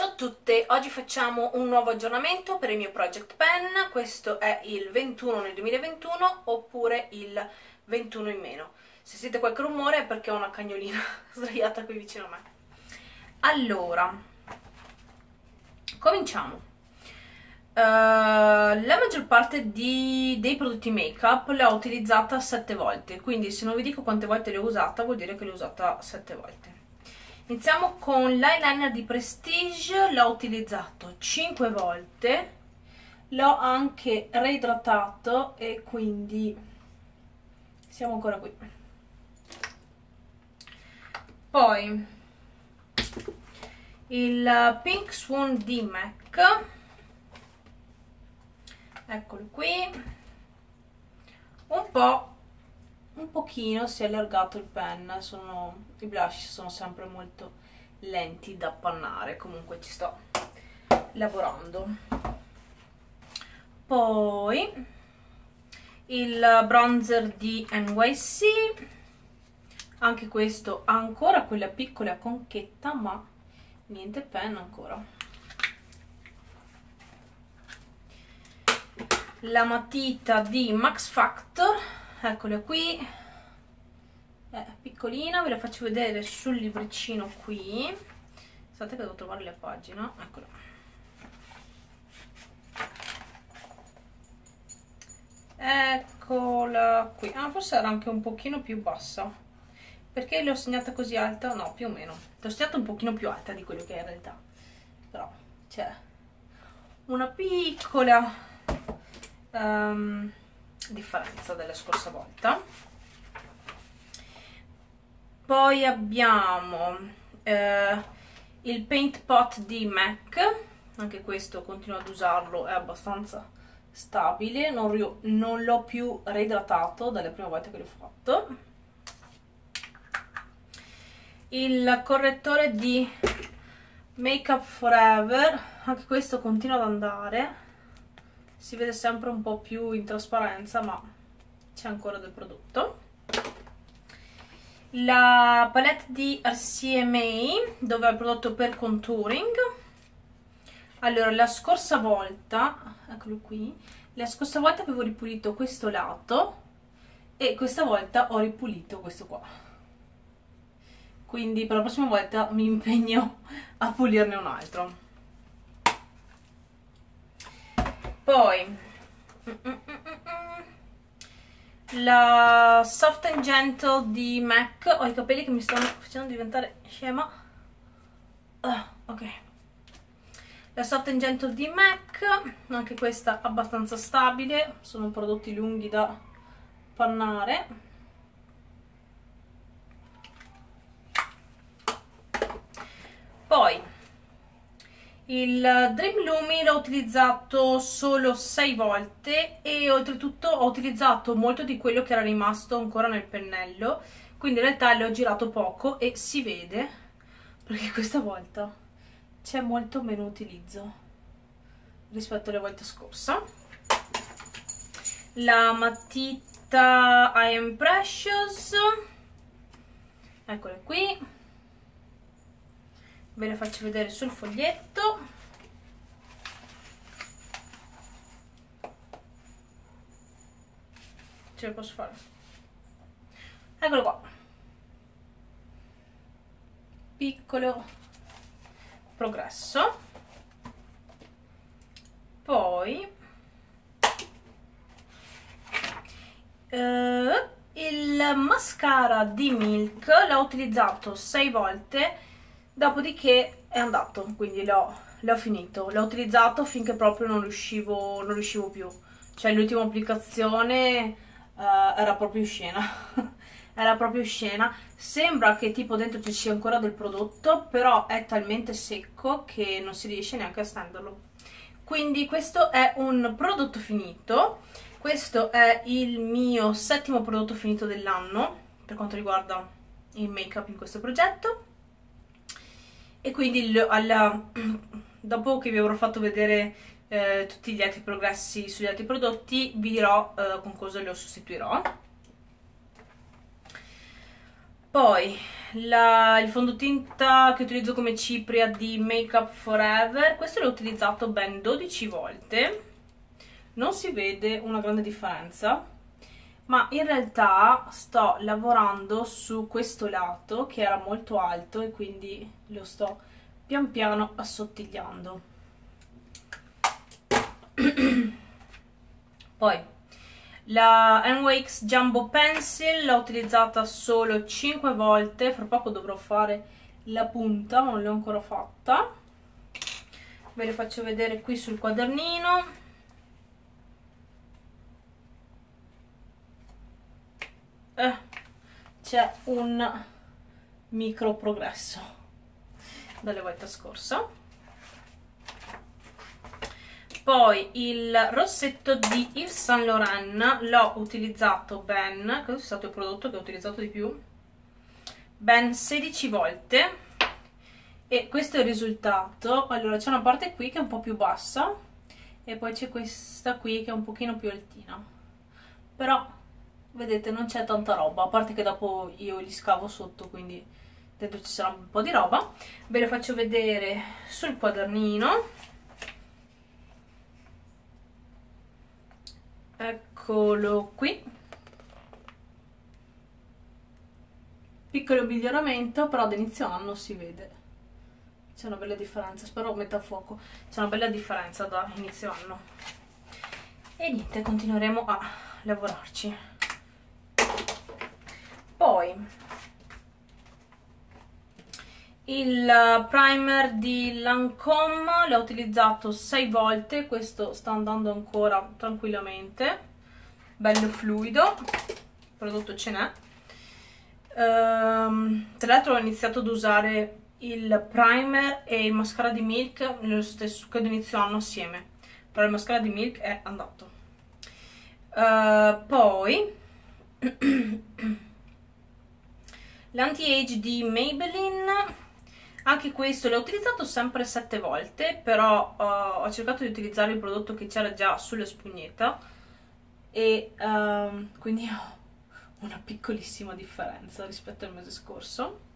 Ciao a tutte, oggi facciamo un nuovo aggiornamento per il mio Project Pen, questo è il 21 nel 2021 oppure il 21 in meno. Se sentite qualche rumore è perché ho una cagnolina sdraiata qui vicino a me. Allora, cominciamo. Uh, la maggior parte di, dei prodotti make up l'ho utilizzata 7 volte, quindi se non vi dico quante volte l'ho usata vuol dire che l'ho usata 7 volte. Iniziamo con l'eyeliner di Prestige, l'ho utilizzato 5 volte, l'ho anche reidratato e quindi siamo ancora qui. Poi il Pink Swan di MAC, eccolo qui, un po' un pochino si è allargato il pen, sono, i blush sono sempre molto lenti da appannare, comunque ci sto lavorando. Poi il bronzer di NYC, anche questo ha ancora quella piccola conchetta ma niente pen ancora. La matita di Max Factor eccola qui. È piccolina ve la faccio vedere sul libricino qui. Aspettate che devo trovare la pagina eccola eccola qui. Ah forse era anche un pochino più bassa. Perché l'ho segnata così alta? no più o meno. L'ho segnata un pochino più alta di quello che è in realtà. Però c'è una piccola um, differenza della scorsa volta. Poi abbiamo eh, il paint pot di MAC. Anche questo continuo ad usarlo è abbastanza stabile. Non, non l'ho più reidratato dalle prime volte che l'ho fatto. Il correttore di Make Up Forever anche questo continua ad andare si vede sempre un po' più in trasparenza ma c'è ancora del prodotto. La palette di RCMA dove è il prodotto per contouring. Allora la scorsa volta eccolo qui la scorsa volta avevo ripulito questo lato e questa volta ho ripulito questo qua. Quindi per la prossima volta mi impegno a pulirne un altro poi la Soft and Gentle di MAC. Ho i capelli che mi stanno facendo diventare scema. Uh, ok. La Soft and Gentle di MAC anche questa abbastanza stabile. Sono prodotti lunghi da pannare. Poi il Dream Lumi l'ho utilizzato solo 6 volte e oltretutto ho utilizzato molto di quello che era rimasto ancora nel pennello, quindi in realtà l'ho girato poco e si vede perché questa volta c'è molto meno utilizzo rispetto alla volta scorsa. La matita I Am Precious, eccola qui ve le faccio vedere sul foglietto. Ce la posso fare? Eccolo qua. Piccolo progresso. Poi eh, il mascara di Milk l'ho utilizzato 6 volte dopodiché è andato, quindi l'ho finito, l'ho utilizzato finché proprio non riuscivo, non riuscivo più, cioè l'ultima applicazione uh, era proprio scena, era proprio scena, sembra che tipo dentro ci sia ancora del prodotto, però è talmente secco che non si riesce neanche a stenderlo. Quindi questo è un prodotto finito, questo è il mio settimo prodotto finito dell'anno per quanto riguarda il make up in questo progetto e quindi alla, dopo che vi avrò fatto vedere eh, tutti gli altri progressi sugli altri prodotti vi dirò eh, con cosa lo sostituirò. Poi la, il fondotinta che utilizzo come cipria di Make Up Forever questo l'ho utilizzato ben 12 volte. Non si vede una grande differenza ma in realtà sto lavorando su questo lato che era molto alto e quindi lo sto pian piano assottigliando. Poi la NYX Jumbo Pencil l'ho utilizzata solo 5 volte fra poco dovrò fare la punta ma non l'ho ancora fatta. Ve le faccio vedere qui sul quadernino eh, c'è un micro progresso dalle volte scorsa poi il rossetto di Yves Saint Laurent l'ho utilizzato ben questo è stato il prodotto che ho utilizzato di più ben 16 volte. E questo è il risultato. Allora c'è una parte qui che è un po' più bassa e poi c'è questa qui che è un pochino più altina. Però vedete non c'è tanta roba a parte che dopo io li scavo sotto quindi dentro ci sarà un po' di roba. Ve lo faccio vedere sul quadernino. Eccolo qui. Piccolo miglioramento però ad inizio anno si vede. C'è una bella differenza spero metta a fuoco. C'è una bella differenza da inizio anno. E niente continueremo a lavorarci il primer di Lancome l'ho utilizzato 6 volte questo sta andando ancora tranquillamente. Bello fluido il prodotto ce n'è. Um, tra l'altro ho iniziato ad usare il primer e il mascara di Milk nello stesso credo inizio anno assieme però il mascara di Milk è andato. Uh, poi l'anti-age di Maybelline. Anche questo l'ho utilizzato sempre 7 volte però uh, ho cercato di utilizzare il prodotto che c'era già sulla spugnetta e uh, quindi ho una piccolissima differenza rispetto al mese scorso.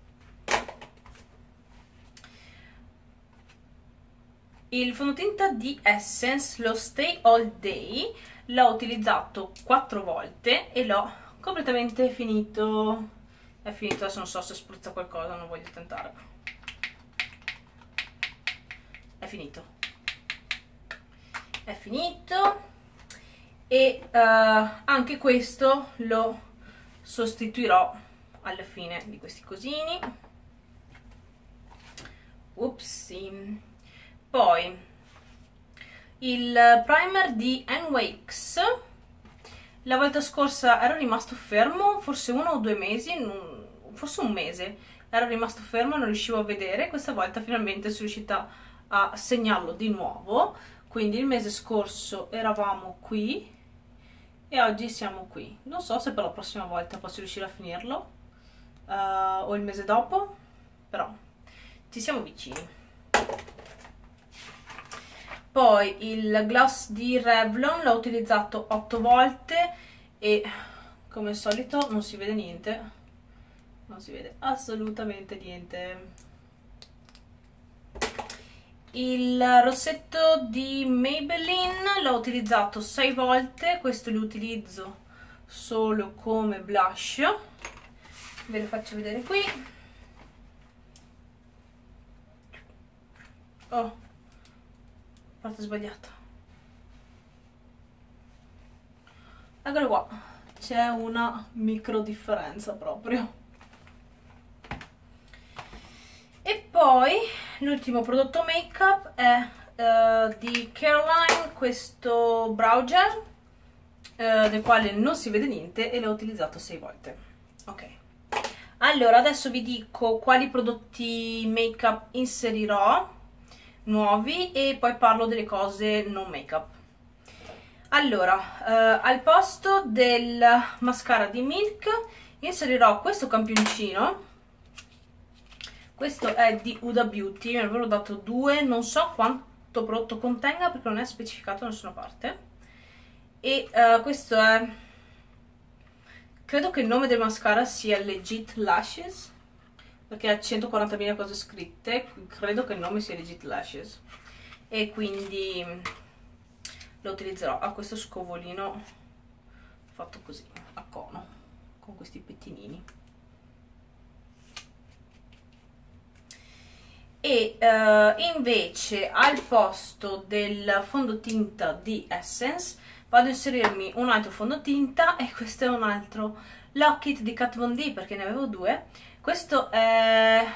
Il fondotinta di Essence lo Stay All Day l'ho utilizzato 4 volte e l'ho completamente finito è finito, adesso non so se spruzza qualcosa, non voglio tentare. È finito. È finito. E uh, anche questo lo sostituirò alla fine di questi cosini. Upsi. Poi il primer di NYX la volta scorsa ero rimasto fermo, forse uno o due mesi, forse un mese, ero rimasto fermo, non riuscivo a vedere, questa volta finalmente sono riuscita a segnarlo di nuovo, quindi il mese scorso eravamo qui e oggi siamo qui. Non so se per la prossima volta posso riuscire a finirlo uh, o il mese dopo, però ci siamo vicini. Poi il gloss di Revlon l'ho utilizzato 8 volte e come al solito non si vede niente. Non si vede assolutamente niente. Il rossetto di Maybelline l'ho utilizzato 6 volte, questo lo utilizzo solo come blush. Ve lo faccio vedere qui. Oh, parte sbagliata. Eccolo qua. C'è una micro differenza proprio. E poi l'ultimo prodotto make up è uh, di Caroline questo brow gel uh, del quale non si vede niente e l'ho utilizzato 6 volte. Ok. Allora adesso vi dico quali prodotti make up inserirò nuovi e poi parlo delle cose non make up allora eh, al posto del mascara di Milk inserirò questo campioncino. Questo è di Uda Beauty mi avevano dato due non so quanto prodotto contenga perché non è specificato da nessuna parte. E uh, questo è credo che il nome del mascara sia Legit Lashes perché ha 140.000 cose scritte credo che il nome sia Legit Lashes. E quindi lo utilizzerò a questo scovolino fatto così a cono con questi pettinini. E uh, invece al posto del fondotinta di Essence vado a inserirmi un altro fondotinta e questo è un altro. Lockit di Kat Von D perché ne avevo due questo è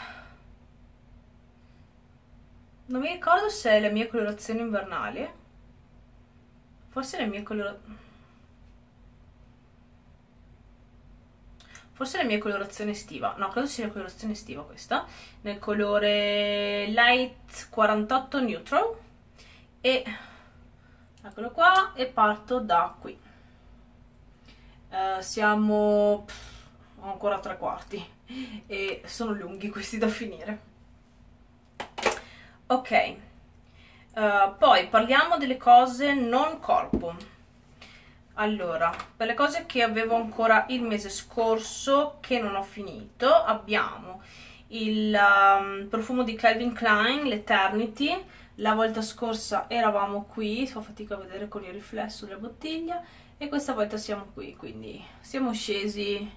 non mi ricordo se è la mia colorazione invernale forse è la mia colorazione forse la mia colorazione estiva, no credo sia la colorazione estiva questa, nel colore Light 48 Neutral. E eccolo qua e parto da qui. Uh, siamo pff, ancora tre quarti. E sono lunghi questi da finire. Ok, uh, poi parliamo delle cose non corpo. Allora per le cose che avevo ancora il mese scorso che non ho finito abbiamo il um, profumo di Calvin Klein l'Eternity. La volta scorsa eravamo qui fa fatica a vedere con il riflesso della bottiglia. E questa volta siamo qui quindi siamo scesi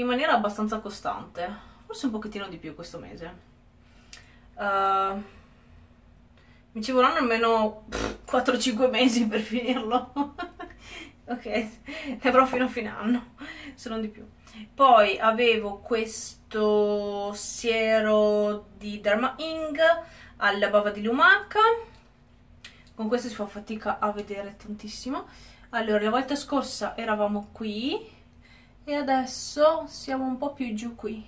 in maniera abbastanza costante forse un pochettino di più questo mese. Uh, mi ci vorranno almeno 4-5 mesi per finirlo. Ok avrò fino a fine anno se non di più. Poi avevo questo siero di Derma Ing alla bava di lumaca. Con questo si fa fatica a vedere tantissimo. Allora la volta scorsa eravamo qui e adesso siamo un po' più giù qui.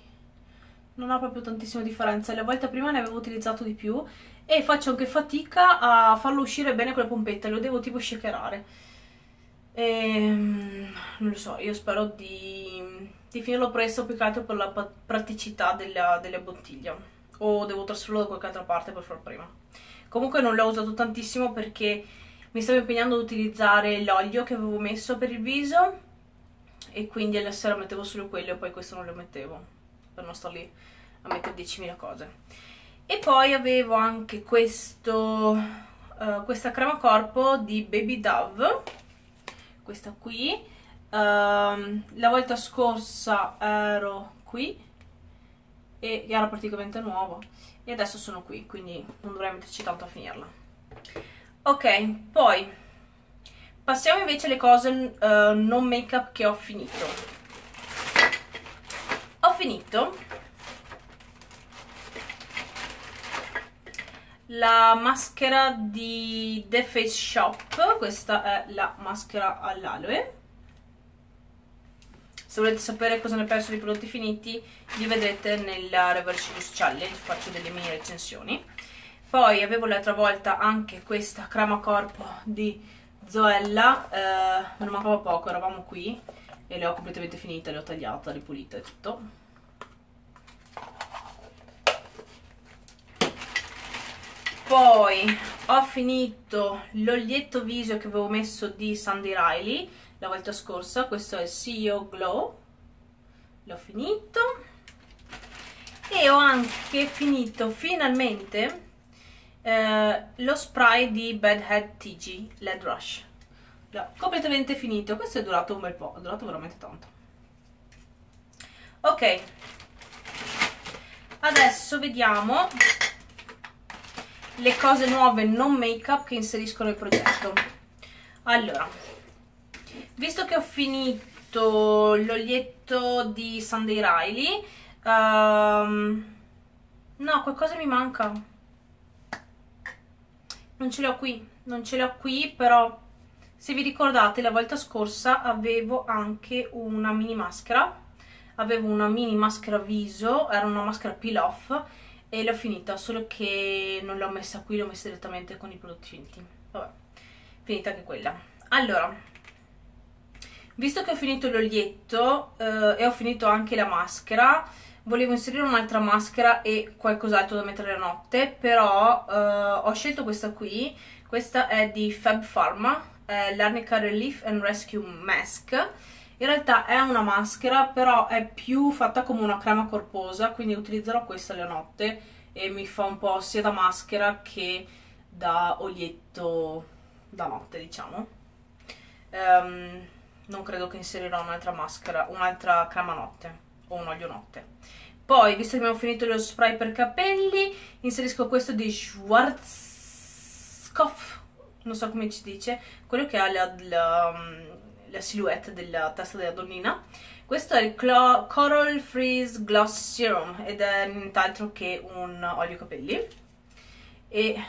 Non ha proprio tantissima differenza. La volta prima ne avevo utilizzato di più e faccio anche fatica a farlo uscire bene con le pompette. Lo devo tipo shakerare. Ehm, non lo so, io spero di, di finirlo presto più che altro per la praticità della, della bottiglia. O devo trasferirlo da qualche altra parte per farlo prima. Comunque non l'ho usato tantissimo perché mi stavo impegnando ad utilizzare l'olio che avevo messo per il viso e quindi alla sera mettevo solo quello e poi questo non lo mettevo. Per non star lì a mettere 10.000 cose. E poi avevo anche questo, uh, questa crema corpo di Baby Dove. Questa qui. Um, la volta scorsa ero qui. E era praticamente nuova e adesso sono qui quindi non dovrei metterci tanto a finirla. Ok poi passiamo invece alle cose uh, non make up che ho finito ho finito la maschera di The Face Shop, questa è la maschera all'aloe. Se volete sapere cosa ne penso dei prodotti finiti, li vedrete nella Reverse Use Challenge, faccio delle mini recensioni. Poi avevo l'altra volta anche questa crema corpo di Zoella, eh, me mancava poco, eravamo qui e le ho completamente finite, le ho tagliate, ripulite e tutto. Poi ho finito l'oglietto viso che avevo messo di Sandy Riley la volta scorsa, questo è il CEO Glow. L'ho finito. E ho anche finito finalmente eh, lo spray di Bad Head TG LED Rush. L'ho completamente finito, questo è durato un bel po', è durato veramente tanto. Ok. Adesso vediamo le cose nuove non make up che inseriscono il progetto. Allora visto che ho finito l'oglietto di Sunday Riley um, no qualcosa mi manca non ce l'ho qui non ce l'ho qui però se vi ricordate la volta scorsa avevo anche una mini maschera avevo una mini maschera viso era una maschera peel off e l'ho finita, solo che non l'ho messa qui, l'ho messa direttamente con i prodotti finiti. Vabbè, finita anche quella. Allora, visto che ho finito l'olietto eh, e ho finito anche la maschera, volevo inserire un'altra maschera e qualcos'altro da mettere la notte, però eh, ho scelto questa qui, questa è di Fab Pharma, è l'Arnica Relief and Rescue Mask, in realtà è una maschera però è più fatta come una crema corposa quindi utilizzerò questa la notte e mi fa un po' sia da maschera che da olietto da notte diciamo. Um, non credo che inserirò un'altra maschera un'altra crema notte o un olio notte. Poi visto che abbiamo finito lo spray per capelli inserisco questo di Schwarzkopf non so come ci dice quello che ha la, la, la silhouette della testa della donnina. Questo è il Clo Coral Freeze Gloss Serum ed è nient'altro che un olio capelli. E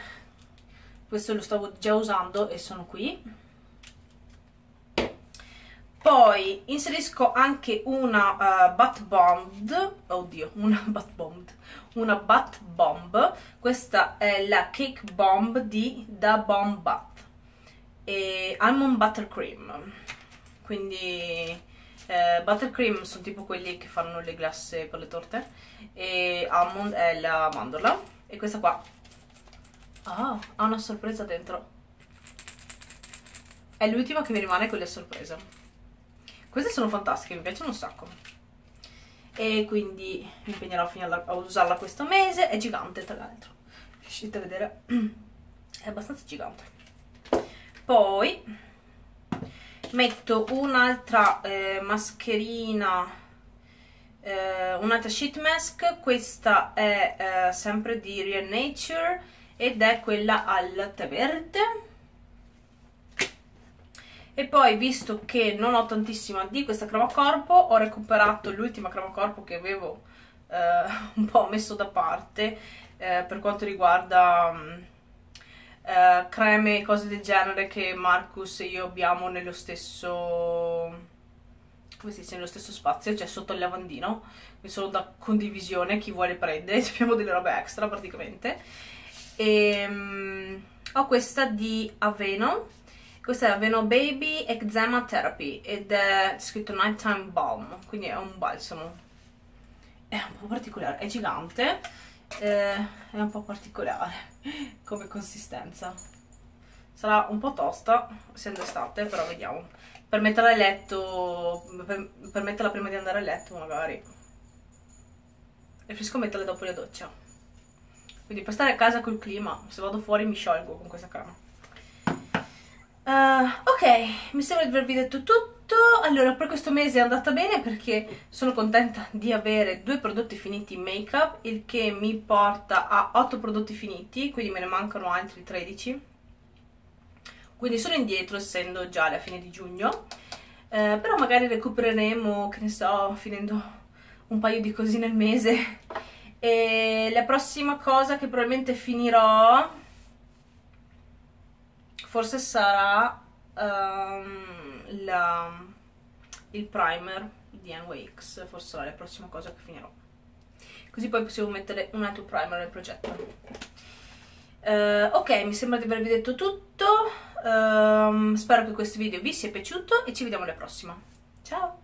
questo lo stavo già usando e sono qui poi inserisco anche una uh, Butt Bomb. Oddio, una Butt Bomb. Una Butt Bomb. Questa è la Cake Bomb di Da Bomb Butt e Almond Butter Cream quindi eh, Buttercream sono tipo quelli che fanno le glasse per le torte. E Almond è la mandorla. E questa qua. Ah, ha una sorpresa dentro. È l'ultima che mi rimane con le sorprese. Queste sono fantastiche, mi piacciono un sacco. E quindi mi impegnerò a, a usarla questo mese. È gigante, tra l'altro. Riuscite a vedere? È abbastanza gigante. Poi metto un'altra eh, mascherina eh, un'altra sheet mask questa è eh, sempre di Real Nature ed è quella al tè verde e poi visto che non ho tantissima di questa crema corpo ho recuperato l'ultima crema corpo che avevo eh, un po' messo da parte eh, per quanto riguarda um, eh, creme e cose del genere che Marcus e io abbiamo nello stesso come si dice, nello stesso spazio, cioè sotto il lavandino, quindi sono da condivisione, chi vuole prendere, abbiamo delle robe extra praticamente. E um, ho questa di Aveno questa è Aveno Baby Eczema Therapy ed è scritto Nighttime Balm quindi è un balsamo. È un po' particolare, è gigante eh, è un po' particolare come consistenza. Sarà un po' tosta essendo estate però vediamo. Per metterla a letto per, per metterla prima di andare a letto magari. Preferisco metterla dopo la doccia quindi per stare a casa col clima, se vado fuori mi sciolgo con questa crema. Uh, ok, mi sembra di avervi detto tutto. Allora, per questo mese è andata bene perché sono contenta di avere due prodotti finiti in make up, il che mi porta a 8 prodotti finiti, quindi me ne mancano altri 13. Quindi sono indietro essendo già alla fine di giugno. Uh, però magari recupereremo, che ne so, finendo un paio di cosine al mese e la prossima cosa che probabilmente finirò forse sarà um, la, il primer di NYX, forse sarà la prossima cosa che finirò. Così poi possiamo mettere un altro primer nel progetto. Uh, ok, mi sembra di avervi detto tutto. Um, spero che questo video vi sia piaciuto e ci vediamo alla prossima. Ciao!